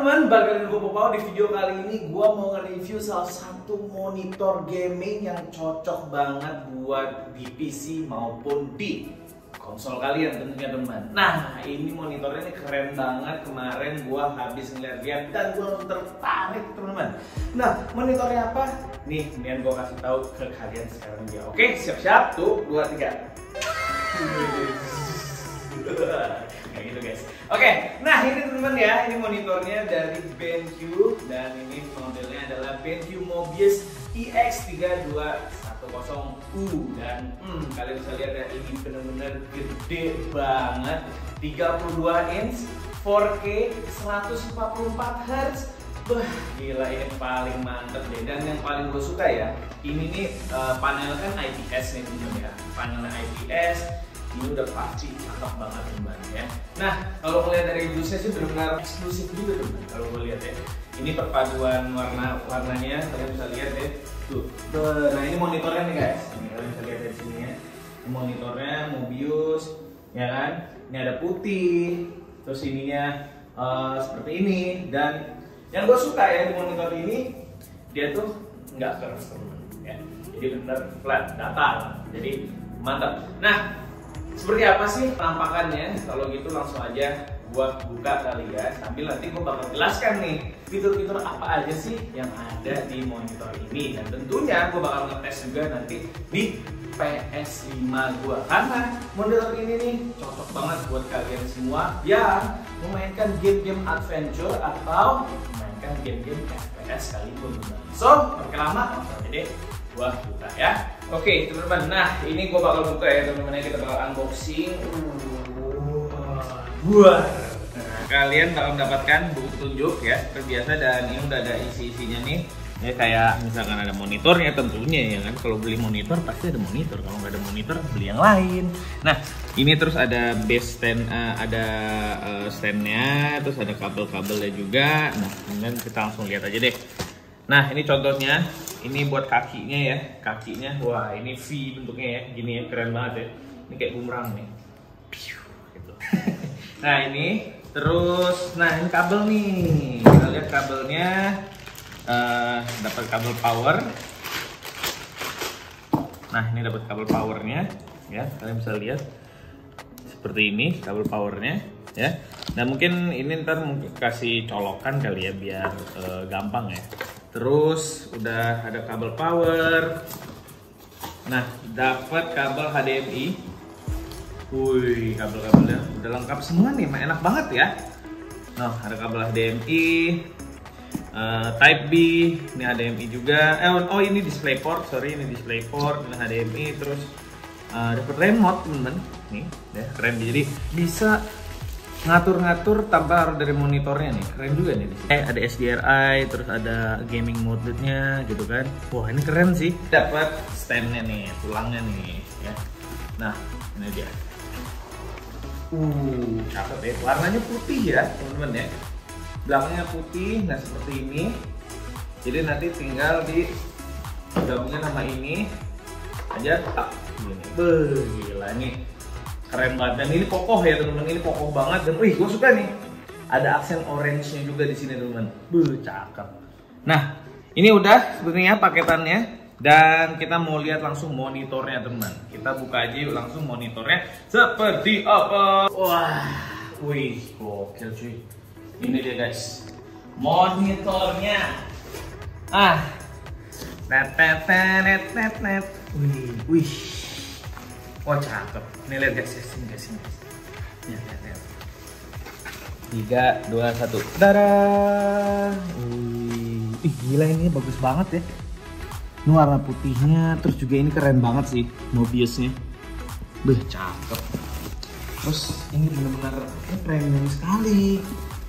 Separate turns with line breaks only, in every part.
teman-teman, balik lagi gue Popao di video kali ini gue mau nge-review salah satu monitor gaming yang cocok banget buat di PC maupun di konsol kalian tentunya teman. Nah ini monitornya ini keren banget kemarin gue habis ngeliat-liat dan gue tertarik teman-teman. Nah monitornya apa? Nih kemudian gue kasih tahu ke kalian sekarang ya. Oke siap-siap tuh dua tiga. Kayak gitu guys. Oke, nah ini teman-teman ya, ini monitornya dari BenQ dan ini modelnya adalah BenQ Mobius E EX3210U dan hmm, kalian bisa lihat ya ini benar-benar gede banget. 32 inch 4K 144 Hz Wah gila ini paling mantep deh. Dan yang paling gue suka ya ini nih uh, panel kan IPS nih teman-teman ya. Panelnya IPS ini udah pasti cakep banget teman ya. Nah kalau melihat dari dusnya sih benar-benar eksklusif juga teman kalau gue lihat ya. Ini perpaduan warna warnanya kalian bisa lihat ya. Tuh nah ini monitornya nih guys. Ini kalian bisa lihat dari sini ya. Monitornya Mobius ya kan? Ini ada putih terus ininya uh, seperti ini. Dan yang gue suka ya di monitor ini dia tuh nggak keras ya. Jadi benar flat datar. Jadi mantap. Nah seperti apa sih penampakannya? Kalau gitu langsung aja gua buka kali ya. Sambil nanti gua bakal jelaskan nih fitur-fitur apa aja sih yang ada di monitor ini. Dan tentunya gua bakal ngetes juga nanti di PS5 gua. Karena monitor ini nih cocok banget buat kalian semua yang memainkan game-game adventure atau memainkan game-game FPS sekalipun. So langsung aja deh gua buka ya oke teman-teman. Nah ini gua bakal buka ya teman-teman. Kita bakal unboxing. Wah. Nah, kalian bakal mendapatkan buku tunjuk ya seperti biasa dan ini udah ada isi-isinya nih. Ya kayak misalkan ada monitornya tentunya ya kan? Kalau beli monitor pasti ada monitor. Kalau nggak ada monitor beli yang lain. Nah ini terus ada base stand uh, ada uh, standnya terus ada kabel-kabelnya juga. Nah kemudian kita langsung lihat aja deh. Nah ini contohnya ini buat kakinya ya kakinya. Wah ini V bentuknya ya. Gini ya keren banget ya. Ini kayak bumerang nih. Gitu. nah ini terus nah ini kabel nih. Kita lihat kabelnya. Uh, dapat kabel power. Nah ini dapat kabel powernya. Ya kalian bisa lihat seperti ini kabel powernya ya. Nah mungkin ini ntar mungkin kasih colokan kali ya biar uh, gampang ya terus udah ada kabel power nah dapat kabel HDMI Wih, kabel-kabelnya udah lengkap semua nih, enak banget ya. Nah, ada kabel HDMI, uh, Type B, ini HDMI juga. Eh, oh ini DisplayPort, sorry ini DisplayPort, ini HDMI, terus uh, dapat remote temen-temen. Nih, ya keren. Jadi bisa ngatur-ngatur tanpa harus dari monitornya nih. Keren juga nih eh, ada SDRI terus ada gaming mode-nya gitu kan. Wah ini keren sih. Dapat standnya nih tulangnya nih ya. Nah ini dia. Uh cakep ya. Warnanya putih ya teman-teman ya. Belakangnya putih nah seperti ini. Jadi nanti tinggal di gabungnya sama ini. Aja tak. Gini Beuh, gila nih keren banget. Dan ini kokoh ya teman-teman. Ini kokoh banget. Dan wih gue suka nih. Ada aksen orange-nya juga di sini teman-teman. Beuh, cakep. Nah ini udah sebenarnya paketannya. Dan kita mau lihat langsung monitornya teman kita buka aja yuk langsung monitornya. Seperti apa? Wah wih gokil cuy. Ini dia guys. Monitornya. Ah. Net net net net net wih wih oh cakep. Ini lihat guys sini guys sini. Guys lihat lihat. Lihat tiga dua satu. Darah wih. Ih, gila ini bagus banget ya. Ini warna putihnya terus juga ini keren banget sih Mobiusnya. Beh cakep. Terus ini benar-benar ini premium sekali.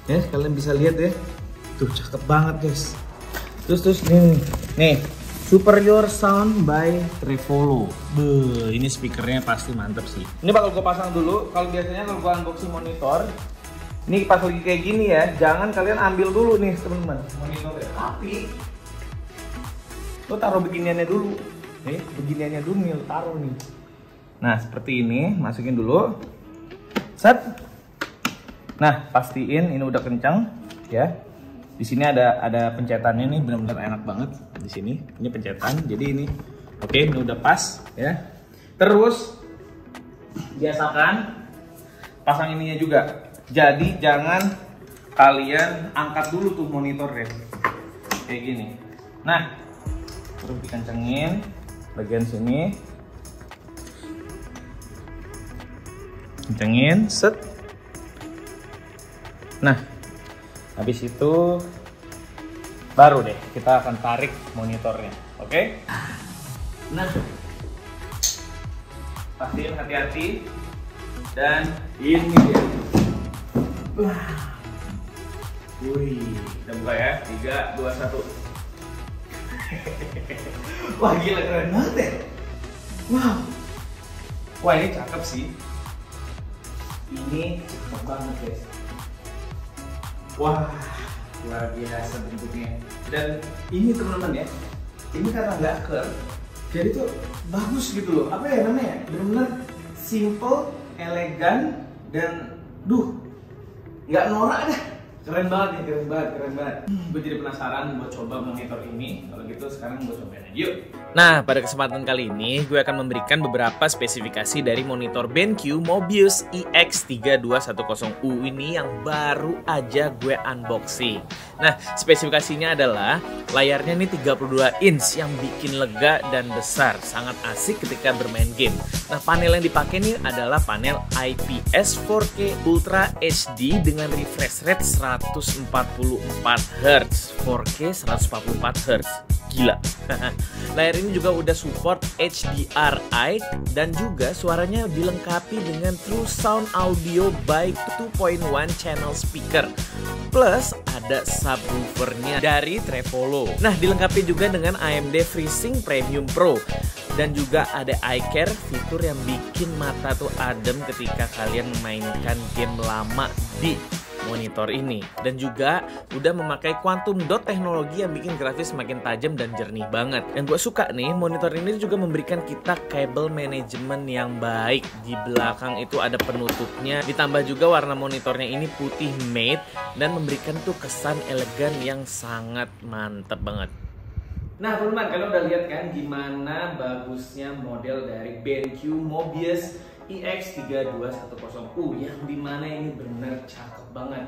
Ya kalian bisa lihat ya. Tuh cakep banget guys. Terus terus nih nih Superior Sound by Trevolo. Beuh, ini speakernya pasti mantep sih. Ini bakal gue pasang dulu. Kalau biasanya kalau gue unboxing monitor ini pas lagi kayak gini ya jangan kalian ambil dulu nih teman-teman. Monitornya tapi lo taruh beginiannya dulu. Nih beginiannya dulu nih lo taruh nih. Nah seperti ini masukin dulu. Set. Nah pastiin ini udah kencang ya
Di sini ada ada pencetannya nih benar-benar enak banget di sini. Ini pencetan. Jadi ini oke, ini udah pas ya. Terus biasakan pasang ininya juga. Jadi jangan kalian angkat dulu tuh monitornya kayak gini. Nah, terus dikencengin bagian sini. Kencengin, set. Nah, habis itu baru deh kita akan tarik monitornya, oke? Nah, pastiin hati-hati dan ini dia. Wah. Wih, kita buka ya. 3, 2, 1. Wah gila keren banget ya. Wow. Wah ini cakep sih. Ini cakep banget guys. Wah luar biasa bentuknya. Dan ini teman-teman ya. Ini karena blacker. Jadi tuh bagus gitu loh. Apa ya namanya? Benar-benar simple, elegan, dan duh nggak norak dah keren banget nih keren banget keren banget. Gue jadi penasaran buat coba monitor ini. Kalau gitu sekarang gue cobain aja yuk.
Nah, pada kesempatan kali ini gue akan memberikan beberapa spesifikasi dari monitor BenQ Mobius EX3210U ini yang baru aja gue unboxing. Nah, spesifikasinya adalah layarnya ini 32 inch yang bikin lega dan besar, sangat asik ketika bermain game. Nah, panel yang dipakai ini adalah panel IPS 4K Ultra HD dengan refresh rate 144 Hz, 4K 144 Hz. Gila. Layar ini juga udah support HDRI dan juga suaranya dilengkapi dengan True Sound Audio by 2.1 channel speaker. Plus ada subwoofernya dari Trevolo. Nah, dilengkapi juga dengan AMD FreeSync Premium Pro dan juga ada eye care fitur yang bikin mata tuh adem ketika kalian memainkan game lama di monitor ini dan juga udah memakai quantum dot teknologi yang bikin grafis semakin tajam dan jernih banget. Yang gue suka nih, monitor ini juga memberikan kita kabel manajemen yang baik. Di belakang itu ada penutupnya, ditambah juga warna monitornya ini putih matte dan memberikan tuh kesan elegan yang sangat mantep banget.
Nah teman-teman, kalian udah lihat kan gimana bagusnya model dari BenQ Mobius EX3210U yang di mana ini benar cakep banget.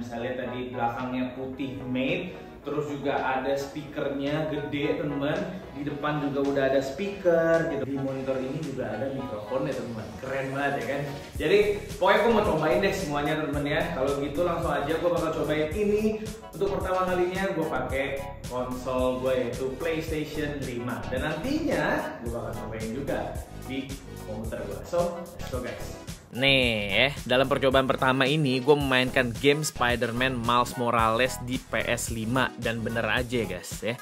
Bisa lihat tadi belakangnya putih matte terus juga ada speakernya gede teman. Di depan juga udah ada speaker gitu. Di monitor ini juga ada mikrofon ya teman. Keren banget ya kan? Jadi pokoknya aku mau cobain deh semuanya teman ya. Kalau gitu langsung aja gue bakal cobain ini. Untuk pertama kalinya gue pakai konsol gue yaitu PlayStation 5 dan nantinya gue bakal cobain juga di komputer gue so let's go guys.
Nih, dalam percobaan pertama ini gue memainkan game Spider-Man Miles Morales di PS5 dan bener aja guys ya.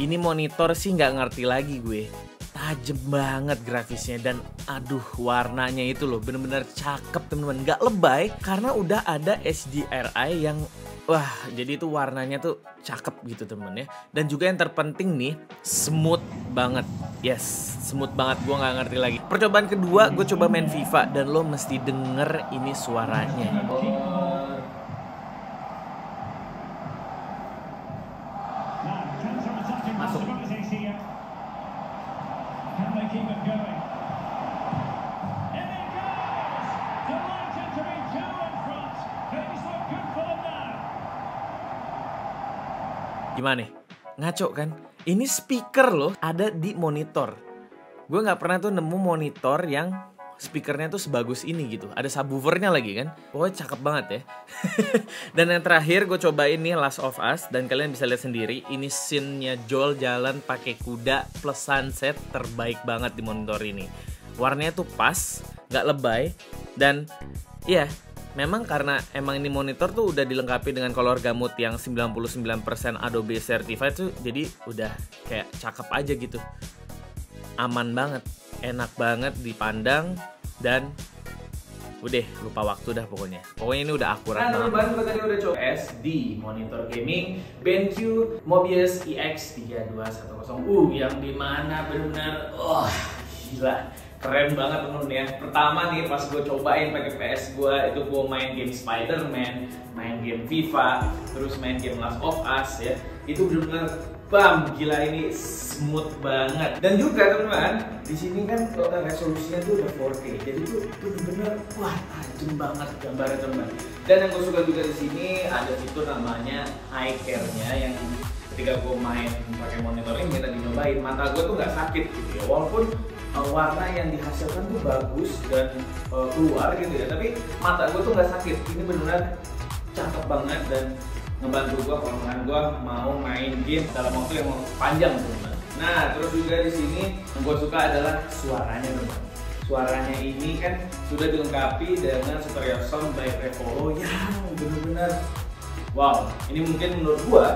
Ini monitor sih nggak ngerti lagi gue. Tajem banget grafisnya dan aduh warnanya itu loh. Bener-bener cakep temen-temen Gak lebay karena udah ada HDRI yang wah jadi itu warnanya tuh cakep gitu temen ya. Dan juga yang terpenting nih smooth banget. Yes, smooth banget. Gue nggak ngerti lagi. Percobaan kedua gue coba main FIFA dan lo mesti denger ini suaranya.
Masuk
Gimana nih? Ngaco kan? Ini speaker loh ada di monitor gue nggak pernah tuh nemu monitor yang speakernya tuh sebagus ini gitu. Ada subwoofernya lagi kan. Pokoknya cakep banget ya. dan yang terakhir gue coba ini Last of Us dan kalian bisa lihat sendiri ini scene-nya Joel jalan pakai kuda plus sunset terbaik banget di monitor ini. Warnanya tuh pas, nggak lebay dan iya memang karena emang ini monitor tuh udah dilengkapi dengan color gamut yang 99% Adobe Certified tuh jadi udah kayak cakep aja gitu aman banget, enak banget dipandang dan udah lupa waktu dah pokoknya. Pokoknya ini udah akurat
nah, banget. Nah, tadi udah coba SD monitor gaming BenQ Mobius EX3210U yang di mana benar-benar oh, gila
keren banget temen ya. Pertama nih pas gue cobain pakai PS gue itu gue main game Spider-Man main game FIFA terus main game Last of Us ya. Itu benar-benar bam gila ini smooth banget. Dan juga teman-teman di sini kan resolusinya tuh udah 4K jadi tuh benar-benar wah tajam banget gambarnya teman dan yang gue suka juga di sini ada fitur namanya eye care-nya yang ketika gue main pakai monitor ini tadi nyobain mata gue tuh nggak sakit gitu ya. Walaupun uh, warna yang dihasilkan tuh bagus dan uh, keluar gitu ya. Tapi mata gue tuh nggak sakit. Ini benar cakep banget dan ngebantu gue kalau gue mau main game dalam waktu yang panjang teman nah terus juga di sini yang gue suka adalah suaranya teman suaranya ini kan sudah dilengkapi dengan superior sound by Revolo yang benar-benar wow ini mungkin menurut gue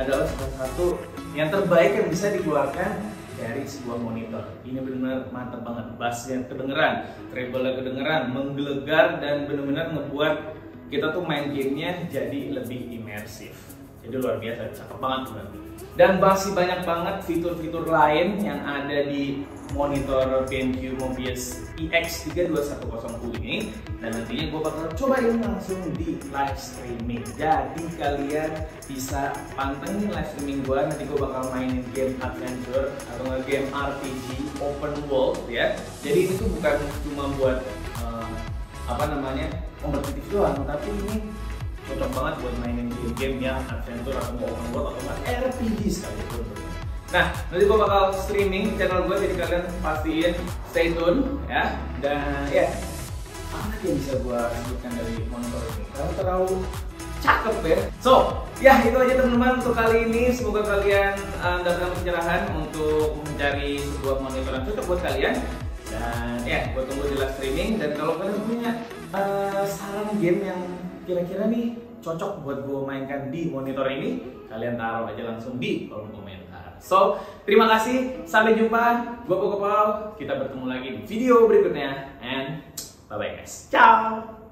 adalah salah satu yang terbaik yang bisa dikeluarkan dari sebuah monitor. Ini benar-benar mantap banget. Bassnya kedengeran, treble-nya kedengeran, menggelegar dan benar-benar ngebuat kita tuh main gamenya jadi lebih imersif. Jadi luar biasa, cakep banget berarti. Dan masih banyak banget fitur-fitur lain yang ada di monitor BenQ Mobius EX3210U ini. Dan nantinya gue bakal cobain langsung di live streaming. Jadi kalian bisa pantengin live streaming gue nanti gue bakal mainin game adventure atau game RPG open world ya. Jadi ini tuh bukan cuma buat uh, apa namanya kompetitif doang tapi ini cocok banget buat mainin game-game yang adventure atau open world atau RPG sekalipun Nah, nanti gue bakal streaming channel gue jadi kalian pastiin stay tune ya. Dan ya, apa lagi yang bisa gue sebutkan dari monitor ini? Karena terlalu cakep ya. So, ya itu aja teman-teman untuk kali ini. Semoga kalian uh, mendapatkan pencerahan untuk mencari sebuah monitor yang cocok buat kalian. Dan ya, gue tunggu di live streaming. Dan kalau kalian punya uh, saran game yang kira-kira nih cocok buat gue mainkan di monitor ini, kalian taruh aja langsung di kolom komentar. So, terima kasih. Sampai jumpa. Gue Pokopau. Kita bertemu lagi di video berikutnya. And bye-bye guys. Ciao.